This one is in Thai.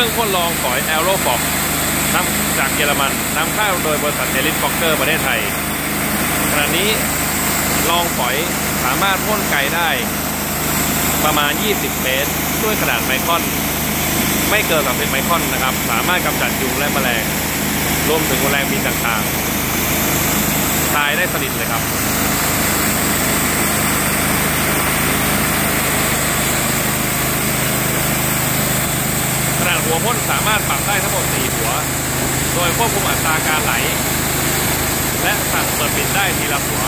รื่องพ่นรองฝอยแอโรฟอกนำจากเยอรมันนำเข้าโดยบริษัทเอลิสฟอกเกอร์ประเทศไทย ขณะนี้รองฝอยสามารถพ่นไกลได้ ประมาณ 20 เมตร ด้วยขนาดไมครอน ไม่เกิน30ไมครอนนะครับ สามารถกำจัดยุงและแมลงรวมถึงแมลงบินต่างๆ ตายได้สนิทเลยครับ ขนาดหั วพ่นสามารถปรับได้ทั้งหมด 4 หัว โดยควบคุมอัตราการไหล และสั่งเปิดปิดได้ทีละหัว